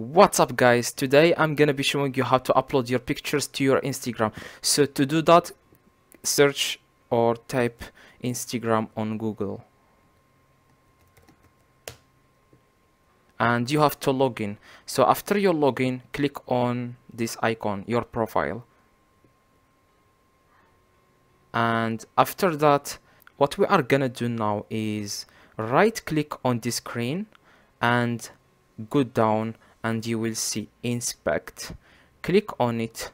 What's up guys, today I'm gonna be showing you how to upload your pictures to your Instagram. So to do that, search or type Instagram on Google. And you have to log in. So after you log in, click on this icon, your profile. And after that, what we are gonna do now is right click on the screen and go down and you will see inspect. Click on it.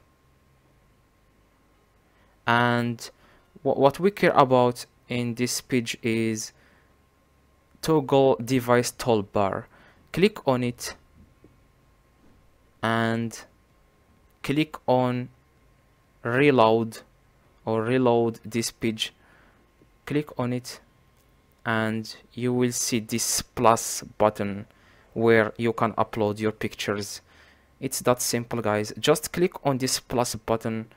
And what we care about in this page is toggle device toolbar. Click on it and click on reload or reload this page. Click on it and you will see this plus button where you can upload your pictures. It's that simple guys. Just click on this plus button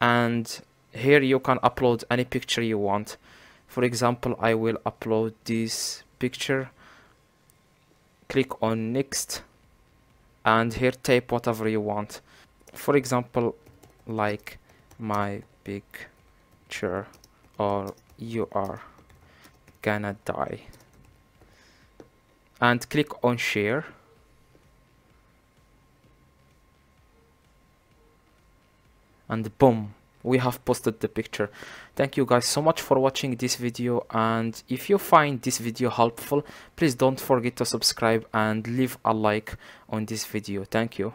and here you can upload any picture you want. For example I will upload this picture. Click on next and here type whatever you want. For example like my picture or you are gonna die and click on share. And boom we have posted the picture. Thank you guys so much for watching this video and if you find this video helpful please don't forget to subscribe and leave a like on this video. Thank you